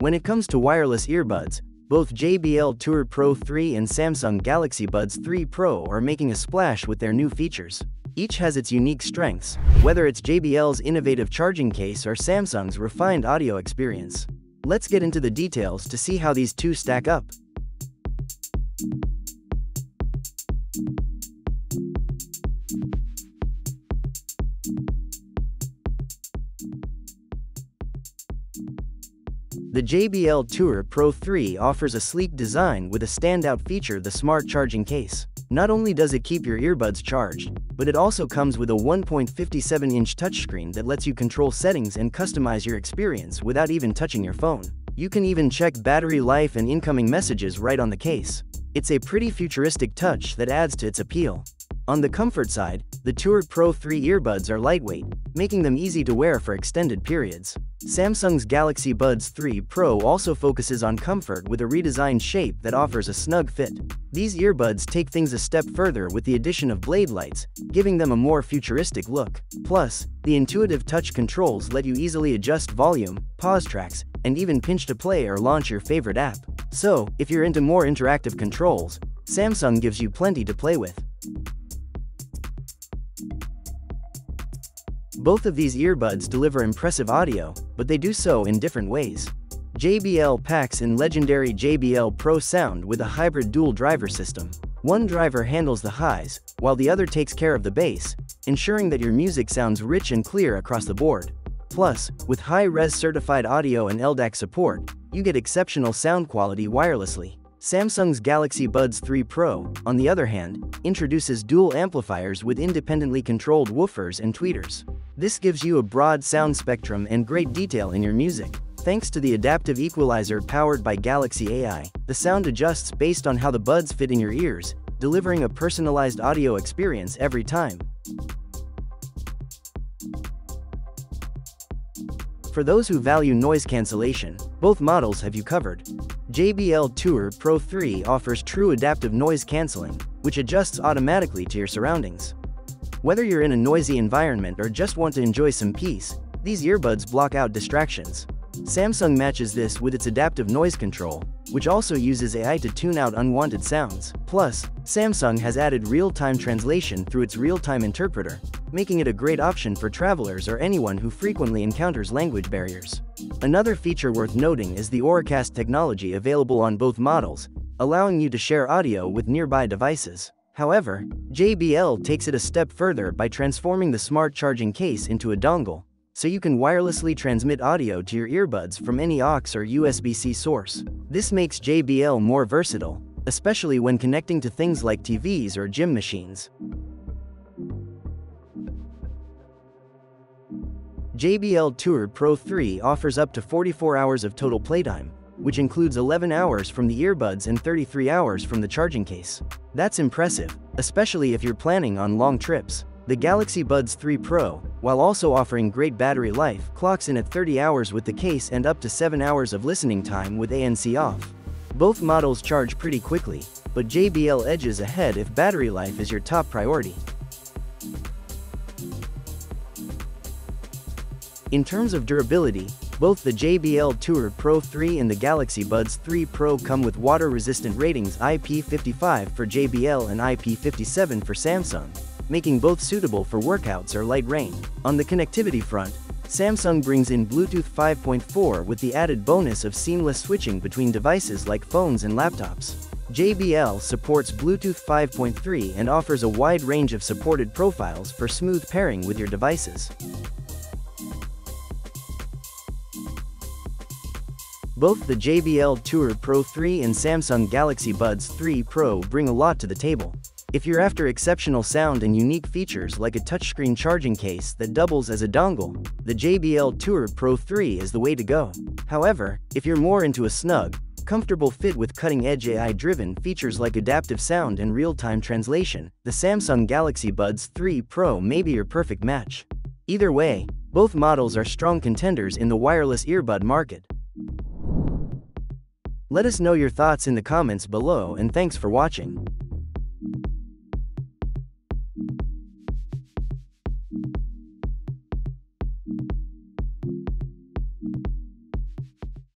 When it comes to wireless earbuds, both JBL Tour Pro 3 and Samsung Galaxy Buds 3 Pro are making a splash with their new features. Each has its unique strengths, whether it's JBL's innovative charging case or Samsung's refined audio experience. Let's get into the details to see how these two stack up. The JBL Tour Pro 3 offers a sleek design with a standout feature the smart charging case. Not only does it keep your earbuds charged, but it also comes with a 1.57-inch touchscreen that lets you control settings and customize your experience without even touching your phone. You can even check battery life and incoming messages right on the case. It's a pretty futuristic touch that adds to its appeal. On the comfort side, the Tour Pro 3 earbuds are lightweight, making them easy to wear for extended periods. Samsung's Galaxy Buds 3 Pro also focuses on comfort with a redesigned shape that offers a snug fit. These earbuds take things a step further with the addition of blade lights, giving them a more futuristic look. Plus, the intuitive touch controls let you easily adjust volume, pause tracks, and even pinch to play or launch your favorite app. So, if you're into more interactive controls, Samsung gives you plenty to play with. Both of these earbuds deliver impressive audio, but they do so in different ways. JBL packs in legendary JBL Pro sound with a hybrid dual driver system. One driver handles the highs, while the other takes care of the bass, ensuring that your music sounds rich and clear across the board. Plus, with high-res certified audio and LDAC support, you get exceptional sound quality wirelessly. Samsung's Galaxy Buds 3 Pro, on the other hand, introduces dual amplifiers with independently controlled woofers and tweeters. This gives you a broad sound spectrum and great detail in your music. Thanks to the adaptive equalizer powered by Galaxy AI, the sound adjusts based on how the buds fit in your ears, delivering a personalized audio experience every time. For those who value noise cancellation, both models have you covered. JBL Tour Pro 3 offers true adaptive noise cancelling, which adjusts automatically to your surroundings. Whether you're in a noisy environment or just want to enjoy some peace, these earbuds block out distractions. Samsung matches this with its adaptive noise control, which also uses AI to tune out unwanted sounds. Plus, Samsung has added real-time translation through its real-time interpreter, making it a great option for travelers or anyone who frequently encounters language barriers. Another feature worth noting is the Auracast technology available on both models, allowing you to share audio with nearby devices. However, JBL takes it a step further by transforming the smart charging case into a dongle, so you can wirelessly transmit audio to your earbuds from any aux or USB-C source. This makes JBL more versatile, especially when connecting to things like TVs or gym machines. JBL Tour Pro 3 offers up to 44 hours of total playtime, which includes 11 hours from the earbuds and 33 hours from the charging case. That's impressive, especially if you're planning on long trips. The Galaxy Buds 3 Pro, while also offering great battery life, clocks in at 30 hours with the case and up to 7 hours of listening time with ANC off. Both models charge pretty quickly, but JBL edges ahead if battery life is your top priority. In terms of durability, both the JBL Tour Pro 3 and the Galaxy Buds 3 Pro come with water-resistant ratings IP55 for JBL and IP57 for Samsung, making both suitable for workouts or light rain. On the connectivity front, Samsung brings in Bluetooth 5.4 with the added bonus of seamless switching between devices like phones and laptops. JBL supports Bluetooth 5.3 and offers a wide range of supported profiles for smooth pairing with your devices. Both the JBL Tour Pro 3 and Samsung Galaxy Buds 3 Pro bring a lot to the table. If you're after exceptional sound and unique features like a touchscreen charging case that doubles as a dongle, the JBL Tour Pro 3 is the way to go. However, if you're more into a snug, comfortable fit with cutting-edge AI-driven features like adaptive sound and real-time translation, the Samsung Galaxy Buds 3 Pro may be your perfect match. Either way, both models are strong contenders in the wireless earbud market. Let us know your thoughts in the comments below and thanks for watching.